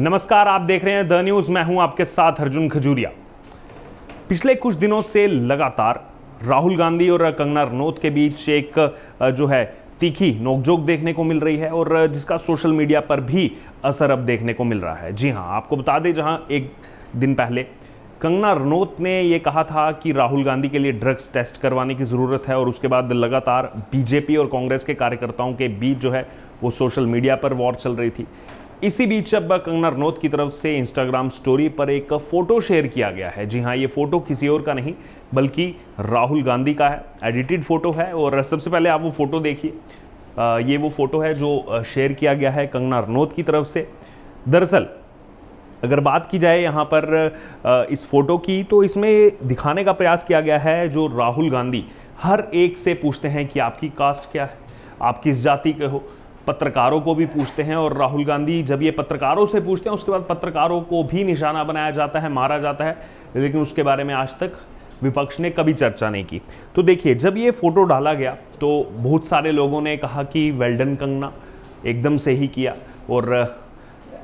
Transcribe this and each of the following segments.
नमस्कार, आप देख रहे हैं द न्यूज़। मैं हूँ आपके साथ अर्जुन खजूरिया। पिछले कुछ दिनों से लगातार राहुल गांधी और कंगना रनौत के बीच एक जो है, तीखी नोकझोंक देखने को मिल रही है और जिसका सोशल मीडिया पर भी असर अब देखने को मिल रहा है। जी हाँ, आपको बता दें, जहाँ एक दिन पहले कंगना रनौत ने ये कहा था कि राहुल गांधी के लिए ड्रग्स टेस्ट करवाने की ज़रूरत है और उसके बाद लगातार बीजेपी और कांग्रेस के कार्यकर्ताओं के बीच जो है, वो सोशल मीडिया पर वॉर चल रही थी। इसी बीच अब कंगना रनौत की तरफ़ से इंस्टाग्राम स्टोरी पर एक फ़ोटो शेयर किया गया है। जी हाँ ये फ़ोटो किसी और का नहीं, बल्कि राहुल गांधी का है। एडिटेड फ़ोटो है और सबसे पहले आप वो फ़ोटो देखिए। ये वो फ़ोटो है जो शेयर किया गया है कंगना रनौत की तरफ़ से। दरअसल, अगर बात की जाए यहाँ पर इस फ़ोटो की तो इसमें दिखाने का प्रयास किया गया है जो राहुल गांधी हर एक से पूछते हैं कि आपकी कास्ट क्या है? आप किस जाति के हो? पत्रकारों को भी पूछते हैं और राहुल गांधी जब ये पत्रकारों से पूछते हैं, उसके बाद पत्रकारों को भी निशाना बनाया जाता है, मारा जाता है। लेकिन उसके बारे में आज तक विपक्ष ने कभी चर्चा नहीं की। तो देखिए, जब ये फ़ोटो डाला गया तो बहुत सारे लोगों ने कहा कि वेल्डन कंगना, एकदम से ही किया। और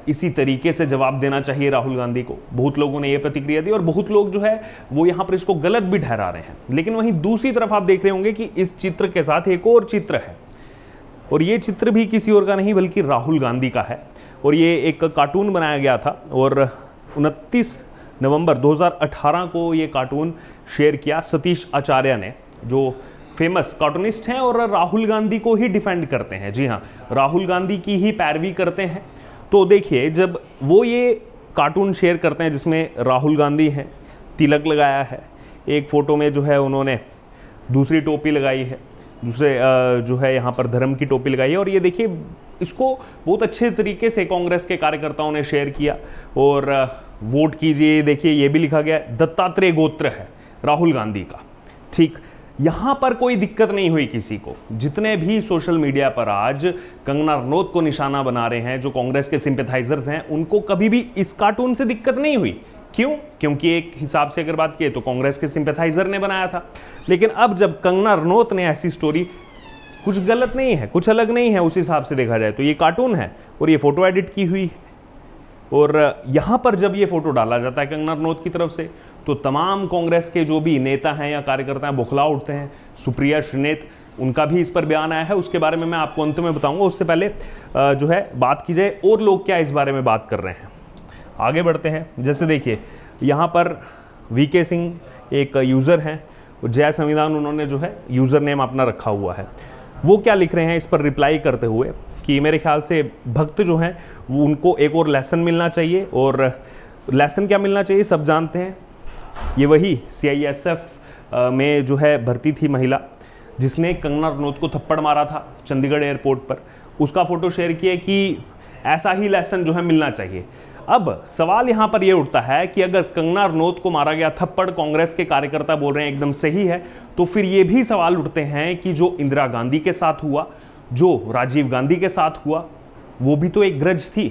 इसी तरीके से जवाब देना चाहिए राहुल गांधी को। बहुत लोगों ने यह प्रतिक्रिया दी और बहुत लोग जो है, वो यहाँ पर इसको गलत भी ठहरा रहे हैं। लेकिन वहीं दूसरी तरफ़ आप देख रहे होंगे कि इस चित्र के साथ एक और चित्र है। और ये चित्र भी किसी और का नहीं, बल्कि राहुल गांधी का है। और ये एक कार्टून बनाया गया था और 29 नवंबर 2018 को ये कार्टून शेयर किया सतीश आचार्य ने, जो फ़ेमस कार्टूनिस्ट हैं और राहुल गांधी को ही डिफेंड करते हैं। जी हाँ राहुल गांधी की ही पैरवी करते हैं। तो देखिए, जब वो ये कार्टून शेयर करते हैं जिसमें राहुल गांधी हैं, तिलक लगाया है, एक फ़ोटो में जो है उन्होंने दूसरी टोपी लगाई है दूसरे जो है यहाँ पर धर्म की टोपी लगाई है। और ये देखिए, इसको बहुत अच्छे तरीके से कांग्रेस के कार्यकर्ताओं ने शेयर किया। और वोट कीजिए, देखिए, ये भी लिखा गया, दत्तात्रेय गोत्र है, राहुल गांधी का। ठीक, यहाँ पर कोई दिक्कत नहीं हुई किसी को। जितने भी सोशल मीडिया पर आज कंगना रनौत को निशाना बना रहे हैं, जो कांग्रेस के सिंपथाइजर्स हैं, उनको कभी भी इस कार्टून से दिक्कत नहीं हुई। क्यों? क्योंकि एक हिसाब से अगर बात किए तो कांग्रेस के सिंपथाइजर ने बनाया था। लेकिन अब जब कंगना रनौत ने ऐसी स्टोरी कुछ गलत नहीं है, कुछ अलग नहीं है उस हिसाब से देखा जाए तो। ये कार्टून है और ये फ़ोटो एडिट की हुई है। और यहाँ पर जब ये फ़ोटो डाला जाता है कंगना रनौत की तरफ़ से तो तमाम कांग्रेस के जो भी नेता हैं या कार्यकर्ता हैं, बौखला उठते हैं। सुप्रिया श्रीनेत, उनका भी इस पर बयान आया है। उसके बारे में मैं आपको अंत में बताऊँगा। उससे पहले जो है, बात की जाए और लोग क्या इस बारे में बात कर रहे हैं। आगे बढ़ते हैं। जैसे देखिए, यहाँ पर वी के सिंह एक यूज़र हैं। जय संविधान उन्होंने जो है यूज़र नेम अपना रखा हुआ है। वो क्या लिख रहे हैं इस पर रिप्लाई करते हुए कि मेरे ख्याल से भक्त जो हैं, वो उनको एक और लेसन मिलना चाहिए और लेसन क्या मिलना चाहिए, सब जानते हैं। ये वही सीआईएसएफ में जो है भर्ती थी महिला, जिसने कंगना रनौत को थप्पड़ मारा था चंडीगढ़ एयरपोर्ट पर। उसका फ़ोटो शेयर किया कि ऐसा ही लेसन जो है मिलना चाहिए। अब सवाल यहाँ पर यह उठता है कि अगर कंगना रनौत को मारा गया, थप्पड़ कांग्रेस के कार्यकर्ता बोल रहे हैं एकदम सही है तो फिर ये भी सवाल उठते हैं कि जो इंदिरा गांधी के साथ हुआ, जो राजीव गांधी के साथ हुआ, वो भी तो एक ग्रज थी।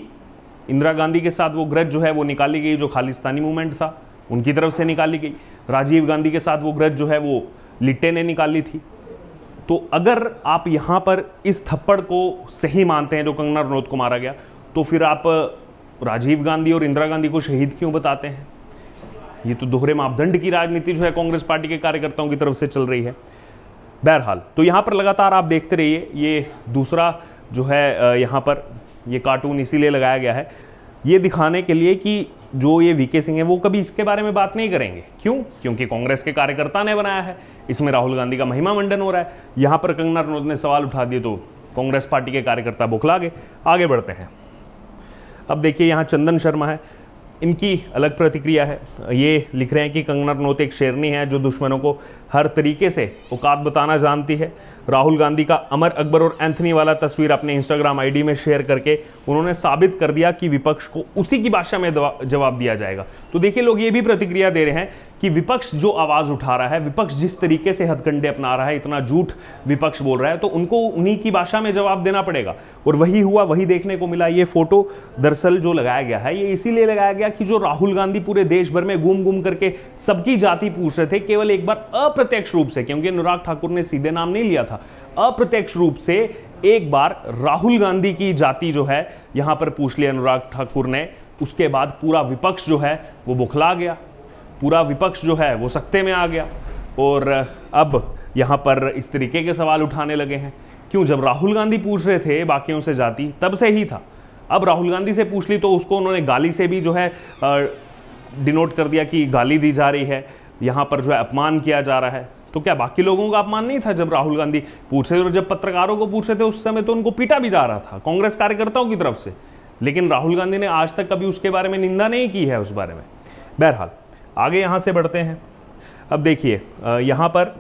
इंदिरा गांधी के साथ वो ग्रज जो है, वो निकाली गई, जो खालिस्तानी मूवमेंट था, उनकी तरफ़ से निकाली गई। राजीव गांधी के साथ वो ग्रज जो है, वो लिट्टे ने निकाली थी। तो अगर आप यहाँ पर इस थप्पड़ को सही मानते हैं, जो कंगना रनौत को मारा गया तो फिर आप राजीव गांधी और इंदिरा गांधी को शहीद क्यों बताते हैं? ये तो दोहरे मापदंड की राजनीति जो है कांग्रेस पार्टी के कार्यकर्ताओं की तरफ़ से चल रही है। बहरहाल तो यहाँ पर लगातार आप देखते रहिए, ये दूसरा जो है यहाँ पर ये कार्टून इसीलिए लगाया गया है, ये दिखाने के लिए कि जो ये वीके सिंह है वो कभी इसके बारे में बात नहीं करेंगे। क्यों? क्योंकि कांग्रेस के कार्यकर्ता ने बनाया है। इसमें राहुल गांधी का महिमा मंडन हो रहा है। यहाँ पर कंगना रनौत ने सवाल उठा दिए तो कांग्रेस पार्टी के कार्यकर्ता बुखला गए। आगे बढ़ते हैं। अब देखिए, यहाँ चंदन शर्मा है। इनकी अलग प्रतिक्रिया है। ये लिख रहे हैं कि कंगना रनौत एक शेरनी है जो दुश्मनों को हर तरीके से औकात बताना जानती है। राहुल गांधी का अमर अकबर और एंथनी वाला तस्वीर अपने इंस्टाग्राम आईडी में शेयर करके उन्होंने साबित कर दिया कि विपक्ष को उसी की भाषा में जवाब दिया जाएगा। तो देखिए, लोग ये भी प्रतिक्रिया दे रहे हैं कि विपक्ष जो आवाज़ उठा रहा है, विपक्ष जिस तरीके से हथकंडे अपना रहा है, इतना झूठ विपक्ष बोल रहा है तो उनको उन्हीं की भाषा में जवाब देना पड़ेगा। और वही हुआ, वही देखने को मिला, ये फ़ोटो दरअसल जो लगाया गया है, ये इसीलिए लगाया गया कि जो राहुल गांधी पूरे देश भर में घूम घूम करके सबकी जाति पूछ रहे थे, केवल एक बार अप्रत्यक्ष रूप से, क्योंकि अनुराग ठाकुर ने सीधे नाम नहीं लिया था, अप्रत्यक्ष रूप से एक बार राहुल गांधी की जाति जो है, यहाँ पर पूछ लिया अनुराग ठाकुर ने, उसके बाद पूरा विपक्ष जो है, वो बुखला गया। पूरा विपक्ष जो है वो सत्ते में आ गया और अब यहाँ पर इस तरीके के सवाल उठाने लगे हैं। क्यों? जब राहुल गांधी पूछ रहे थे बाकियों से जाति, तब से ही था। अब राहुल गांधी से पूछ ली तो उसको उन्होंने गाली से भी जो है डिनोट कर दिया कि गाली दी जा रही है, यहाँ पर जो है अपमान किया जा रहा है। तो क्या बाकी लोगों का अपमान नहीं था जब राहुल गांधी पूछ रहे थे और जब पत्रकारों को पूछ रहे थे उस समय तो उनको पीटा भी जा रहा था, कांग्रेस कार्यकर्ताओं की तरफ़ से। लेकिन राहुल गांधी ने आज तक कभी उसके बारे में निंदा नहीं की है उस बारे में। बहरहाल आगे यहाँ से बढ़ते हैं। अब देखिए यहाँ पर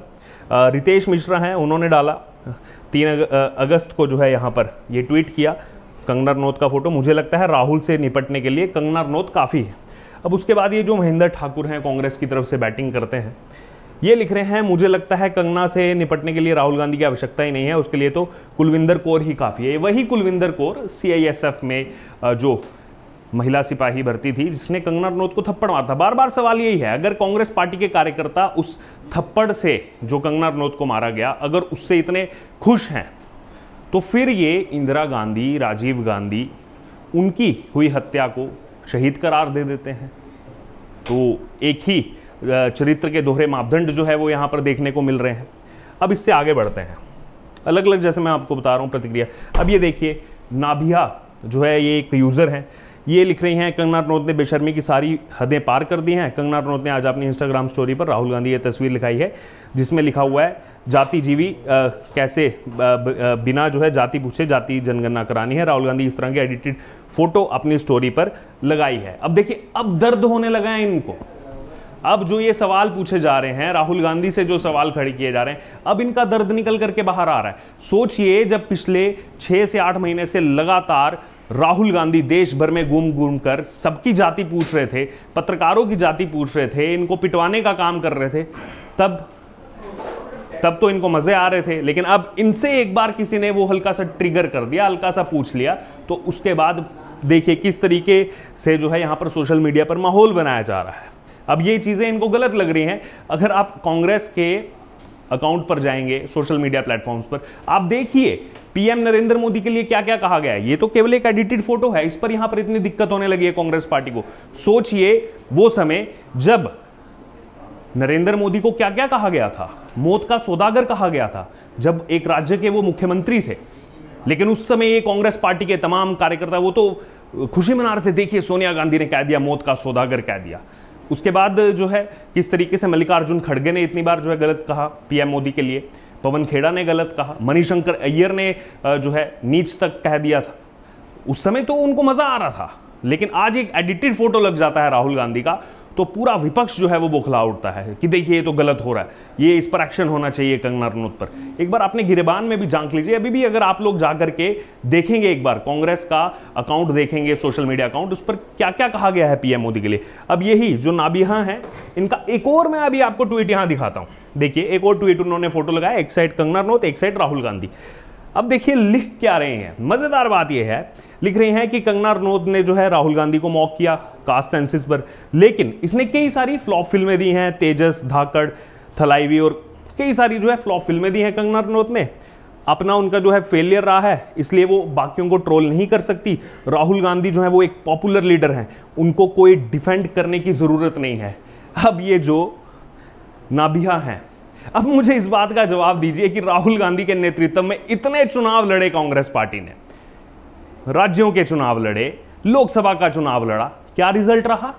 रितेश मिश्रा हैं, उन्होंने डाला। तीन अगस्त को जो है यहाँ पर ये ट्वीट किया कंगना रनौत का फ़ोटो। मुझे लगता है राहुल से निपटने के लिए कंगना रनौत काफ़ी है। अब उसके बाद ये जो महेंद्र ठाकुर हैं, कांग्रेस की तरफ़ से बैटिंग करते हैं, ये लिख रहे हैं, मुझे लगता है कंगना से निपटने के लिए राहुल गांधी की आवश्यकता ही नहीं है, उसके लिए तो कुलविंदर कौर ही काफ़ी है। वही कुलविंदर कौर सीआईएसएफ में जो महिला सिपाही भर्ती थी, जिसने कंगना रनौत को थप्पड़ मारा था। बार बार सवाल यही है, अगर कांग्रेस पार्टी के कार्यकर्ता उस थप्पड़ से, जो कंगना रनौत को मारा गया, अगर उससे इतने खुश हैं तो फिर ये इंदिरा गांधी, राजीव गांधी, उनकी हुई हत्या को शहीद करार दे देते हैं। तो एक ही चरित्र के दोहरे मापदंड जो है, वो यहाँ पर देखने को मिल रहे हैं। अब इससे आगे बढ़ते हैं। अलग अलग जैसे मैं आपको बता रहा हूँ, प्रतिक्रिया। अब ये देखिए, नाभिया जो है, ये एक यूज़र है। ये लिख रही हैं कंगना रनौत ने बेशर्मी की सारी हदें पार कर दी हैं। कंगना रनौत ने आज अपनी इंस्टाग्राम स्टोरी पर राहुल गांधी ये तस्वीर लिखाई है जिसमें लिखा हुआ है जाति जीवी आ, कैसे आ, बिना जो है जाति पूछे जाति जनगणना करानी है। राहुल गांधी इस तरह की एडिटेड फ़ोटो अपनी स्टोरी पर लगाई है। अब देखिए अब दर्द होने लगा है इनको। अब जो ये सवाल पूछे जा रहे हैं राहुल गांधी से जो सवाल खड़े किए जा रहे हैं अब इनका दर्द निकल करके बाहर आ रहा है। सोचिए जब पिछले छह से आठ महीने से लगातार राहुल गांधी देश भर में घूम घूम कर सबकी जाति पूछ रहे थे, पत्रकारों की जाति पूछ रहे थे, इनको पिटवाने का काम कर रहे थे, तब तब तो इनको मज़े आ रहे थे, लेकिन अब इनसे एक बार किसी ने वो हल्का सा ट्रिगर कर दिया, हल्का सा पूछ लिया तो उसके बाद देखिए किस तरीके से जो है यहाँ पर सोशल मीडिया पर माहौल बनाया जा रहा है। अब ये चीज़ें इनको गलत लग रही हैं। अगर आप कांग्रेस के अकाउंट पर जाएँगे सोशल मीडिया प्लेटफॉर्म्स पर, आप देखिए पीएम नरेंद्र मोदी के लिए क्या क्या कहा गया ये तो केवल एक एडिटेड फ़ोटो है, इस पर यहाँ पर इतनी दिक्कत होने लगी है कांग्रेस पार्टी को। सोचिए, वो समय जब नरेंद्र मोदी को क्या क्या कहा गया था? मौत का सौदागर कहा गया था, जब एक राज्य के वो मुख्यमंत्री थे। लेकिन उस समय ये कांग्रेस पार्टी के तमाम कार्यकर्ता, वो तो खुशी मना रहे थे, देखिए, सोनिया गांधी ने कह दिया, मौत का सौदागर कह दिया। उसके बाद जो है, किस तरीके से मल्लिकार्जुन खड़गे ने इतनी बार जो है गलत कहा पीएम मोदी के लिए। पवन खेड़ा ने गलत कहा, मणिशंकर अय्यर ने जो है, नीच तक कह दिया था। उस समय तो उनको मज़ा आ रहा था, लेकिन आज एक एडिटेड फ़ोटो लग जाता है राहुल गांधी का तो पूरा विपक्ष जो है वो बोखला उठता है कि देखिए, ये तो गलत हो रहा है। ये इस पर एक्शन होना चाहिए कंगना रनौत पर। एक बार अपने गिरेबान में भी झाँक लीजिए। अभी भी अगर आप लोग जाकर के देखेंगे एक बार, कांग्रेस का अकाउंट देखेंगे सोशल मीडिया अकाउंट उस पर क्या क्या कहा गया है पीएम मोदी के लिए? अब यही जो नाबिहा है, इनका एक और मैं अभी आपको ट्वीट यहाँ दिखाता हूँ। देखिए, एक और ट्वीट उन्होंने फ़ोटो लगाया, एक साइड कंगना रनौत, एक साइड राहुल गांधी। अब देखिए, लिख क्या रहे हैं? मज़ेदार बात यह है, लिख रहे हैं कि कंगना रनौत ने जो है राहुल गांधी को मॉक किया। कास्ट सेंसिस पर। लेकिन इसने कई सारी फ्लॉप फ़िल्में दी हैं, तेजस, धाकड़, थलाईवी और कई सारी जो है फ्लॉप फ़िल्में दी हैं कंगना रनौत ने। अपना उनका जो है फेलियर रहा है, इसलिए वो बाकियों को ट्रोल नहीं कर सकती। राहुल गांधी जो है वो एक पॉपुलर लीडर हैं, उनको कोई डिफेंड करने की ज़रूरत नहीं है। अब ये जो नाबिया हैं, अब मुझे इस बात का जवाब दीजिए कि राहुल गांधी के नेतृत्व में इतने चुनाव लड़े कांग्रेस पार्टी ने। राज्यों के चुनाव लड़े, लोकसभा का चुनाव लड़ा क्या रिज़ल्ट रहा?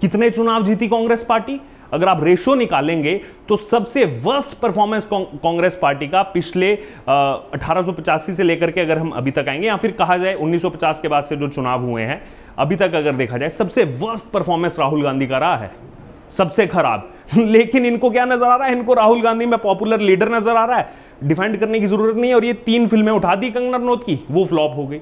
कितने चुनाव जीती कांग्रेस पार्टी? अगर आप रेशो निकालेंगे तो सबसे वर्स्ट परफॉर्मेंस कांग्रेस पार्टी का पिछले अठारह सौ पचासी से लेकर के अगर हम अभी तक आएँगे, या फिर कहा जाए 1950 के बाद से जो चुनाव हुए हैं, अभी तक अगर देखा जाए, सबसे वर्स्ट परफॉर्मेंस राहुल गांधी का रहा है। सबसे खराब। लेकिन इनको क्या नज़र आ रहा है? इनको राहुल गांधी में पॉपुलर लीडर नज़र आ रहा है। डिफेंड करने की ज़रूरत नहीं और ये तीन फ़िल्में उठा दी कंगना रनौत की, वो फ्लॉप हो गई।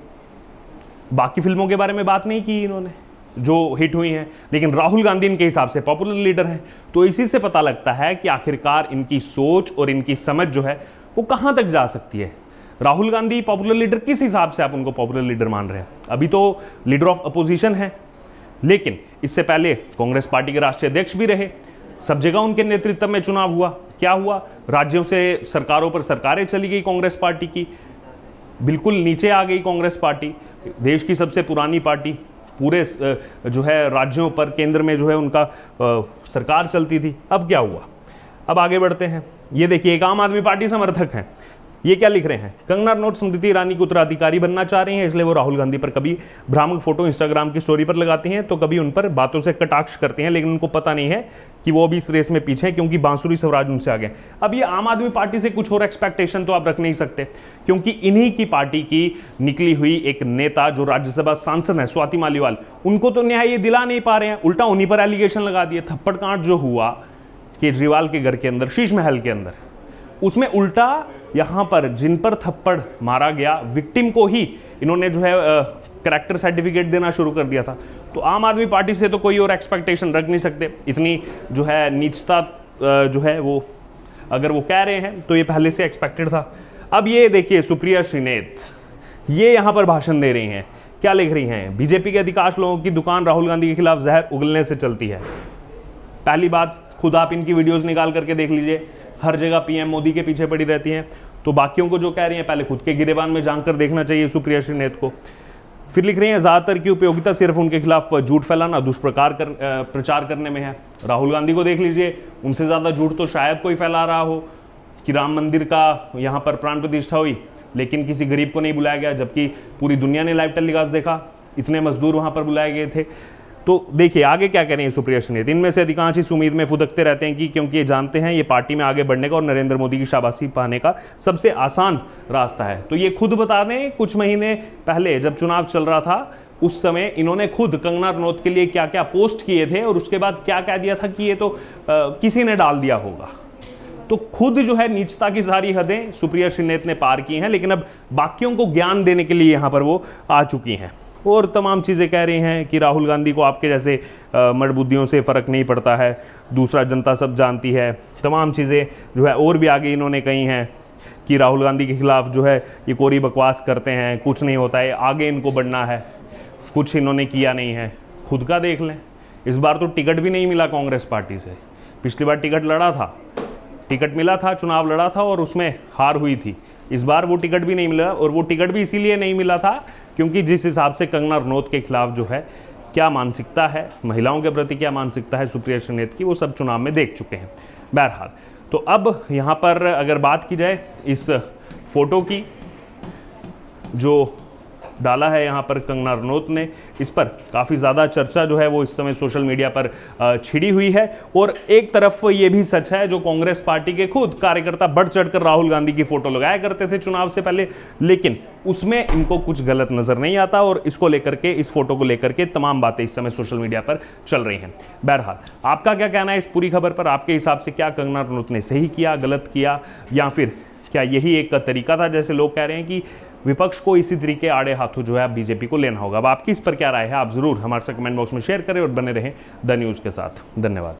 बाकी फ़िल्मों के बारे में बात नहीं की इन्होंने। जो हिट हुई हैं, लेकिन राहुल गांधी इनके हिसाब से पॉपुलर लीडर हैं। तो इसी से पता लगता है कि आखिरकार इनकी सोच और इनकी समझ जो है, वो कहाँ तक जा सकती है? राहुल गांधी पॉपुलर लीडर किस हिसाब से आप उनको पॉपुलर लीडर मान रहे हैं? अभी तो लीडर ऑफ़ अपोजिशन है, लेकिन इससे पहले कांग्रेस पार्टी के राष्ट्रीय अध्यक्ष भी रहे। सब जगह उनके नेतृत्व में चुनाव हुआ। क्या हुआ? राज्यों से सरकारों पर सरकारें चली गई कांग्रेस पार्टी की। बिल्कुल नीचे आ गई कांग्रेस पार्टी। देश की सबसे पुरानी पार्टी पूरे जो है, राज्यों पर, केंद्र में जो है उनका सरकार चलती थी। अब क्या हुआ? अब आगे बढ़ते हैं। ये देखिए, एक आम आदमी पार्टी समर्थक हैं। ये क्या लिख रहे हैं? कंगना रनौत स्मृति ईरानी को उत्तराधिकारी बनना चाह रही हैं, इसलिए वो राहुल गांधी पर कभी भ्रामक फ़ोटो इंस्टाग्राम की स्टोरी पर लगाती हैं तो कभी उन पर बातों से कटाक्ष करते हैं, लेकिन उनको पता नहीं है कि वो भी इस रेस में पीछे हैं, क्योंकि बांसुरी स्वराज उनसे आगे अब ये आम आदमी पार्टी से कुछ और एक्सपेक्टेशन तो आप रख नहीं सकते, क्योंकि इन्हीं की पार्टी की निकली हुई एक नेता, जो राज्यसभा सांसद है, स्वाति मालीवाल, उनको तो न्याय ये दिला नहीं पा रहे हैं। उल्टा उन्हीं पर एलिगेशन लगा दिए। थप्पड़ जो हुआ केजरीवाल के घर के अंदर शीश महल के अंदर, उसमें उल्टा यहाँ पर जिन पर थप्पड़ मारा गया विक्टिम को ही इन्होंने जो है करेक्टर सर्टिफिकेट देना शुरू कर दिया था। तो आम आदमी पार्टी से तो कोई और एक्सपेक्टेशन रख नहीं सकते। इतनी जो है, नीचता जो है वो, अगर वो कह रहे हैं तो ये पहले से एक्सपेक्टेड था। अब ये देखिए, सुप्रिया श्रीनेत, ये यहाँ पर भाषण दे रही हैं। क्या लिख रही हैं? बीजेपी के अधिकांश लोगों की दुकान राहुल गांधी के खिलाफ जहर उगलने से चलती है। पहली बात, खुद आप इनकी वीडियोस निकाल करके देख लीजिए। हर जगह पीएम मोदी के पीछे पड़ी रहती हैं। तो बाकियों को जो कह रही हैं, पहले खुद के गिरेबान में जानकर देखना चाहिए सुप्रिया श्रीनेत को। फिर लिख रही हैं, ज़्यादातर की उपयोगिता सिर्फ़ उनके खिलाफ झूठ फैलाना, दुष्प्रकार कर प्रचार करने में है। राहुल गांधी को देख लीजिए, उनसे ज़्यादा झूठ तो शायद कोई फैला रहा हो कि राम मंदिर का यहाँ पर प्राण प्रतिष्ठा हुई, लेकिन किसी गरीब को नहीं बुलाया गया, जबकि पूरी दुनिया ने लाइव टेलीकास्ट देखा। इतने मजदूर वहाँ पर बुलाए गए थे। तो देखिए आगे क्या कह रहे हैं सुप्रिया श्रीनेत इनमें से अधिकांश इस उम्मीद में फुदकते रहते हैं कि क्योंकि ये जानते हैं ये पार्टी में आगे बढ़ने का और नरेंद्र मोदी की शाबाशी पाने का सबसे आसान रास्ता है। तो ये खुद बता दें कुछ महीने पहले जब चुनाव चल रहा था उस समय इन्होंने खुद कंगना रनौत के लिए क्या क्या पोस्ट किए थे और उसके बाद क्या कह दिया था कि ये तो आ, किसी ने डाल दिया होगा। तो खुद जो है नीचता की सारी हदें सुप्रिया श्रीनेत ने पार की हैं लेकिन अब बाकियों को ज्ञान देने के लिए यहाँ पर वो आ चुकी हैं। और तमाम चीज़ें कह रही हैं कि राहुल गांधी को आपके जैसे मड़बुद्धियों से फ़र्क नहीं पड़ता है। दूसरा जनता सब जानती है। तमाम चीज़ें जो है और भी आगे इन्होंने कही हैं कि राहुल गांधी के खिलाफ जो है ये कोरी बकवास करते हैं, कुछ नहीं होता है, आगे इनको बढ़ना है। कुछ इन्होंने किया नहीं है। खुद का देख लें। इस बार तो टिकट भी नहीं मिला कांग्रेस पार्टी से। पिछली बार टिकट लड़ा था। टिकट मिला था, चुनाव लड़ा था और उसमें हार हुई थी। इस बार वो टिकट भी नहीं मिला और वो टिकट भी इसीलिए नहीं मिला था क्योंकि जिस हिसाब से कंगना रनौत के खिलाफ जो है, क्या मानसिकता है, महिलाओं के प्रति क्या मानसिकता है सुप्रिया श्रीनेत की, वो सब चुनाव में देख चुके हैं, बहरहाल। तो अब यहाँ पर अगर बात की जाए इस फ़ोटो की, जो डाला है यहाँ पर कंगना रनौत ने। इस पर काफ़ी ज़्यादा चर्चा जो है वो इस समय सोशल मीडिया पर छिड़ी हुई है। और एक तरफ़ ये भी सच है, जो कांग्रेस पार्टी के खुद कार्यकर्ता बढ़ चढ़कर राहुल गांधी की फ़ोटो लगाया करते थे चुनाव से पहले, लेकिन उसमें इनको कुछ गलत नज़र नहीं आता और इसको लेकर के, इस फ़ोटो को लेकर के तमाम बातें इस समय सोशल मीडिया पर चल रही हैं। बहरहाल, आपका क्या कहना है इस पूरी खबर पर? आपके हिसाब से क्या कंगना रनौत ने सही किया, गलत किया, या फिर क्या यही एक तरीका था? जैसे लोग कह रहे हैं कि विपक्ष को इसी तरीके आड़े हाथों जो है बीजेपी को लेना होगा। अब आपकी इस पर क्या राय है, आप ज़रूर हमारे साथ कमेंट बॉक्स में शेयर करें और बने रहें द न्यूज़ के साथ। धन्यवाद।